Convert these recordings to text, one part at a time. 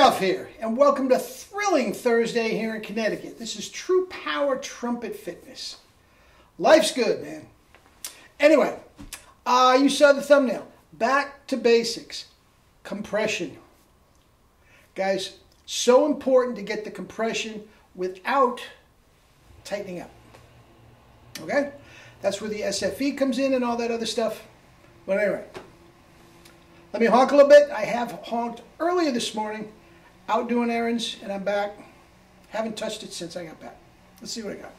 Here, and welcome to Thrilling Thursday here in Connecticut. This is True Power Trumpet Fitness. Life's good, man. Anyway, uh, you saw the thumbnail. Back to basics. Compression. Guys, so important to get the compression without tightening up. Okay? That's where the SFE comes in and all that other stuff. But anyway, let me honk a little bit. I have honked earlier this morning, out doing errands, and I'm back. Haven't touched it since I got back. Let's see what I got.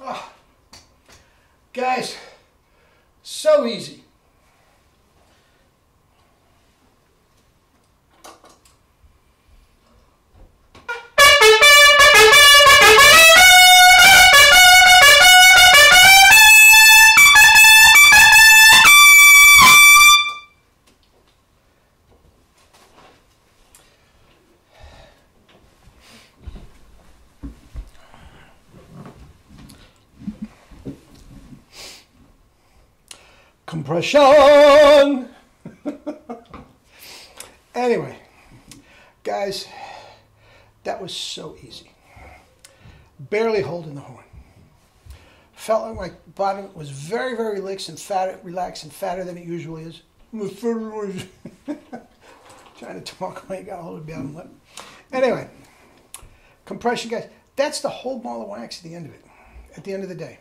Oh, guys, so easy. Compression! anyway, guys, that was so easy. Barely holding the horn. Felt like my bottom was very, very relaxed and fatter, relaxed and fatter than it usually is. Trying to talk when you got a hold of the bottom lip. Anyway, compression, guys, that's the whole ball of wax at the end of it, at the end of the day.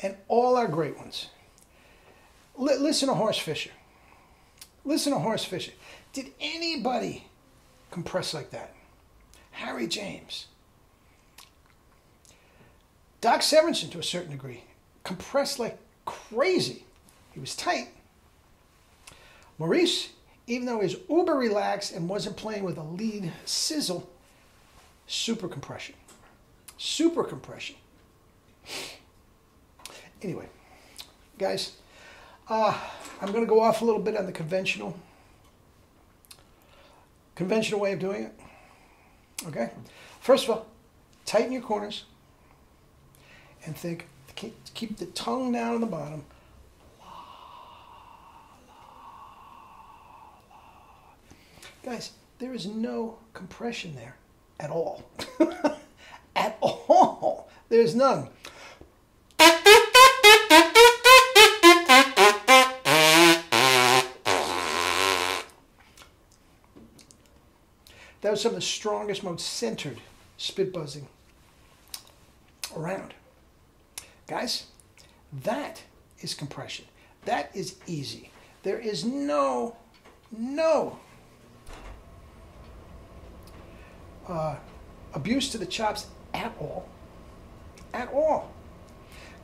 And all our great ones. Listen to Horst Fischer. Listen to Horst Fischer. Did anybody compress like that? Harry James. Doc Severinsen, to a certain degree, compressed like crazy. He was tight. Maurice, even though he's uber relaxed and wasn't playing with a lead sizzle, super compression. Super compression. Anyway, guys, uh, I'm going to go off a little bit on the conventional, conventional way of doing it. Okay. First of all, tighten your corners and think. Keep, keep the tongue down on the bottom. Guys, there is no compression there at all. at all. There's none. Some of the strongest, most centered spit buzzing around. Guys, that is compression. That is easy. There is no, no uh, abuse to the chops at all. At all.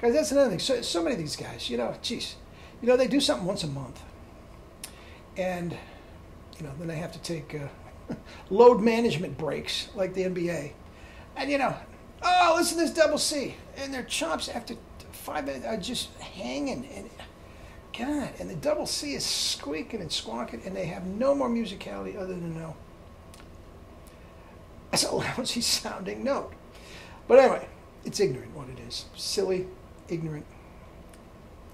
Guys, that's another thing. So, so many of these guys, you know, geez, you know, they do something once a month. And, you know, then they have to take uh, load management breaks like the NBA. And, you know, oh, listen to this double C. And their chops after five minutes are just hanging. And, God, and the double C is squeaking and squawking, and they have no more musicality other than no. It's a lousy sounding note. But anyway, it's ignorant what it is. Silly, ignorant,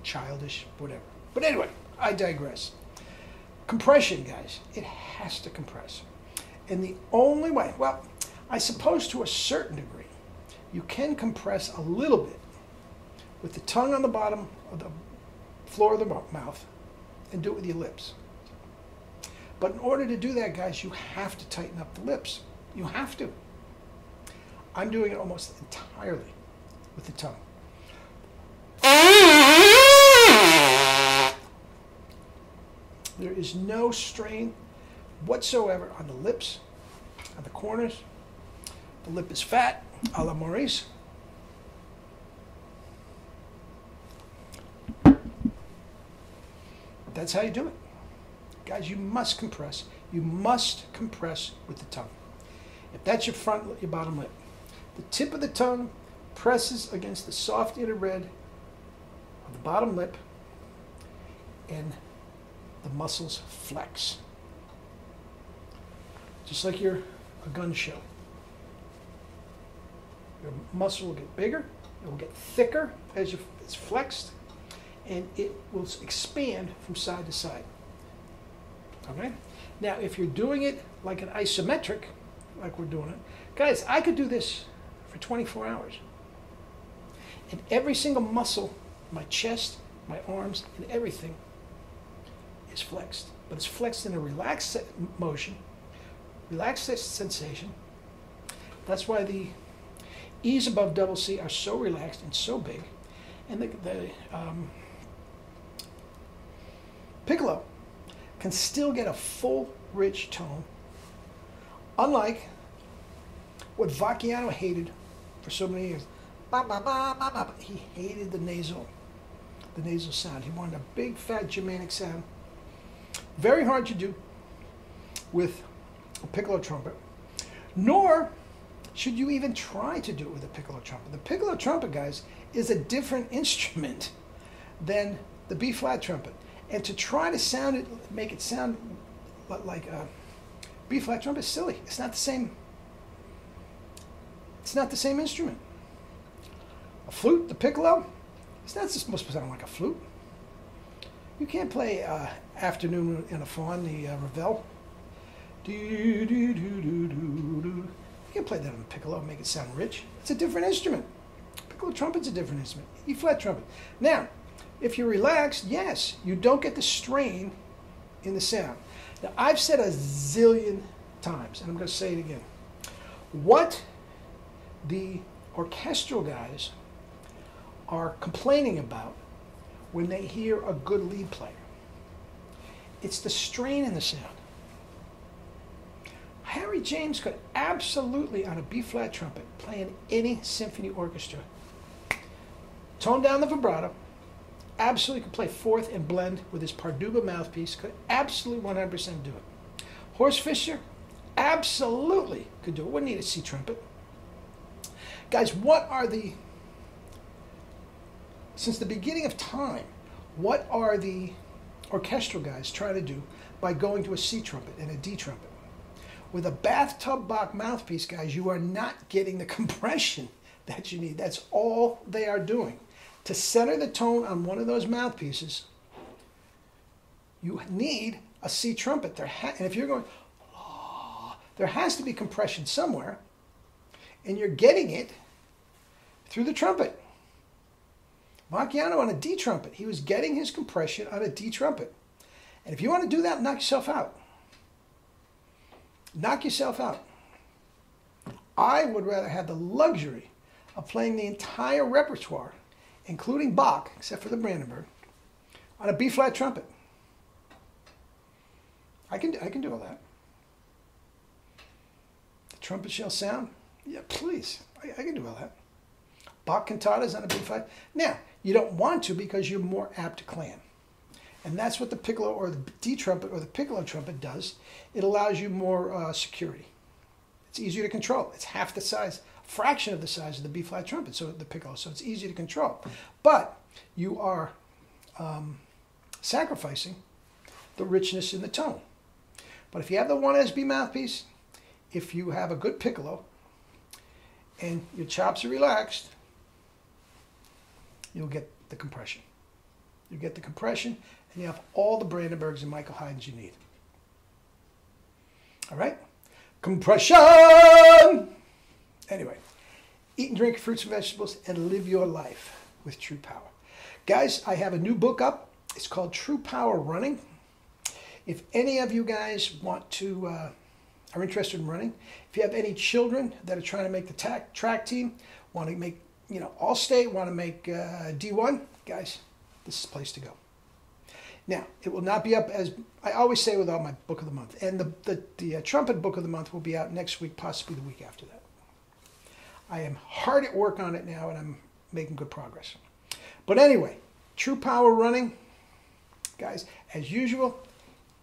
childish, whatever. But anyway, I digress. Compression, guys, it has to compress. And the only way, well, I suppose to a certain degree, you can compress a little bit with the tongue on the bottom of the floor of the mouth and do it with your lips. But in order to do that, guys, you have to tighten up the lips. You have to. I'm doing it almost entirely with the tongue. There is no strain whatsoever on the lips, on the corners. The lip is fat, a la Maurice. That's how you do it. Guys, you must compress. You must compress with the tongue. If that's your front, your bottom lip. The tip of the tongue presses against the soft inner red of the bottom lip and the muscles flex. Just like your a gun show. Your muscle will get bigger, it will get thicker as it's flexed, and it will expand from side to side. Okay? Now, if you're doing it like an isometric, like we're doing it, guys, I could do this for 24 hours. And every single muscle, my chest, my arms, and everything is flexed. But it's flexed in a relaxed motion, relaxed sensation. That's why the E's above double C are so relaxed and so big. And the, the um, piccolo can still get a full, rich tone, unlike what Vacchiano hated for so many years. He hated the nasal, the nasal sound. He wanted a big, fat Germanic sound. Very hard to do with piccolo trumpet, nor should you even try to do it with a piccolo trumpet. The piccolo trumpet, guys, is a different instrument than the B flat trumpet. And to try to sound it, make it sound like a B flat trumpet is silly. It's not the same. It's not the same instrument. A flute, the piccolo, it's not supposed to sound like a flute. You can't play uh, Afternoon in a Faun, the uh, Ravel. You can play that on the piccolo and make it sound rich. It's a different instrument. Piccolo trumpet's a different instrument. E flat trumpet. Now, if you're relaxed, yes, you don't get the strain in the sound. Now, I've said a zillion times, and I'm going to say it again. What the orchestral guys are complaining about when they hear a good lead player. It's the strain in the sound. Harry James could absolutely, on a B flat trumpet, play in any symphony orchestra, tone down the vibrato, absolutely could play fourth and blend with his Parduba mouthpiece, could absolutely 100% do it. Horst Fischer, absolutely could do it. Wouldn't need a C trumpet. Guys, what are the since the beginning of time, what are the orchestral guys trying to do by going to a C trumpet and a D trumpet? With a bathtub Bach mouthpiece, guys, you are not getting the compression that you need. That's all they are doing. To center the tone on one of those mouthpieces, you need a C trumpet. There and if you're going, oh, there has to be compression somewhere, and you're getting it through the trumpet. Vacchiano on a D trumpet. He was getting his compression on a D trumpet. And if you want to do that, knock yourself out. Knock yourself out. I would rather have the luxury of playing the entire repertoire, including Bach, except for the Brandenburg, on a B flat trumpet. I can, I can do all that. The trumpet shall sound? Yeah, please. I, I can do all that. Bach cantatas on a B flat. Now, you don't want to because you're more apt to clam. And that's what the piccolo or the D trumpet or the piccolo trumpet does. It allows you more uh, security. It's easier to control. It's half the size, fraction of the size of the B flat trumpet, so the piccolo. So it's easy to control. But you are um, sacrificing the richness in the tone. But if you have the 1SB mouthpiece, if you have a good piccolo, and your chops are relaxed, you'll get the compression. You get the compression, and you have all the Brandenburgs and Michael Haydns you need. All right? Compression! Anyway, eat and drink fruits and vegetables and live your life with true power. Guys, I have a new book up. It's called True Power Running. If any of you guys want to, uh, are interested in running, if you have any children that are trying to make the track team, want to make you know, All-State want to make uh, D1, guys, this is the place to go. Now, it will not be up as I always say with all my book of the month, and the the, the uh, trumpet book of the month will be out next week, possibly the week after that. I am hard at work on it now, and I'm making good progress. But anyway, True Power Running, guys, as usual,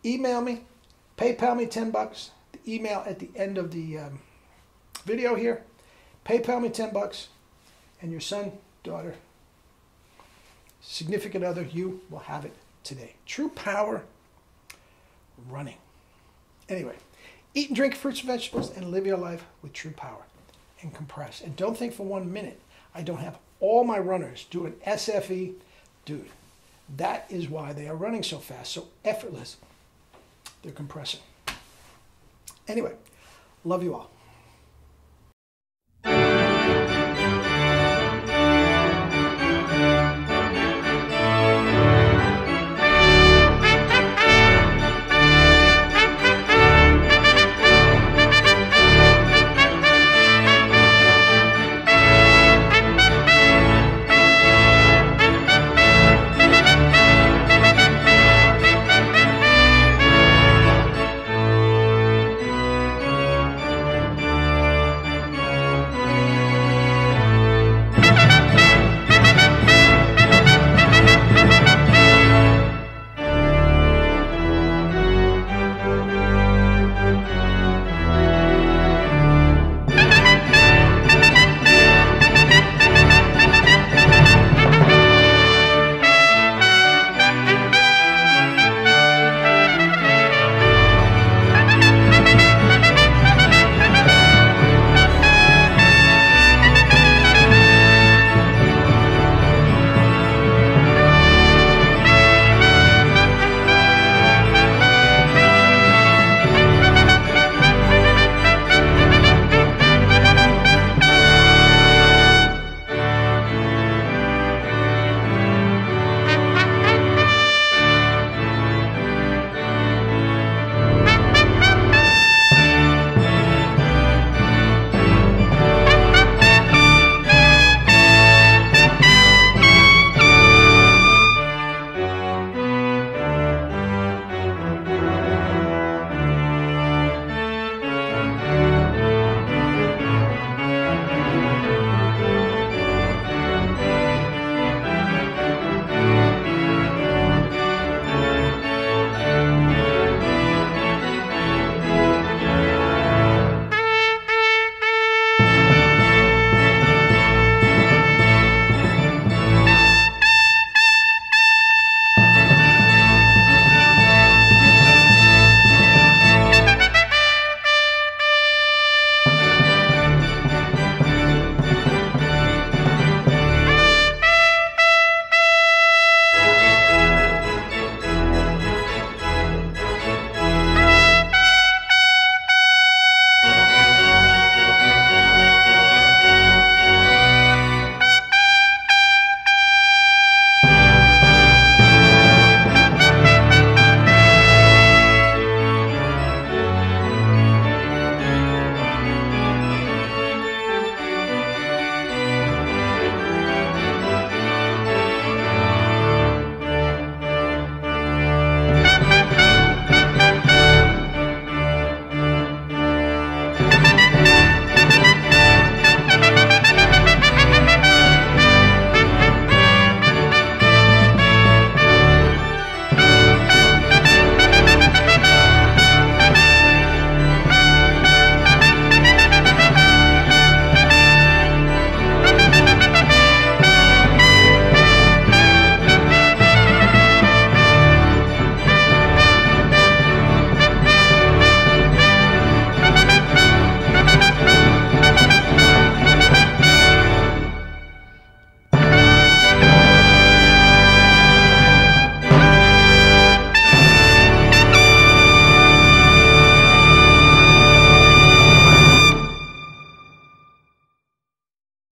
email me, PayPal me ten bucks. The email at the end of the um, video here, PayPal me ten bucks and your son, daughter, significant other, you will have it today. True power running. Anyway, Eat and drink fruits and vegetables and live your life with true power and compress. And don't think for one minute I don't have all my runners doing SFE. Dude, that is why they are running so fast, so effortless. They're compressing. Anyway, love you all.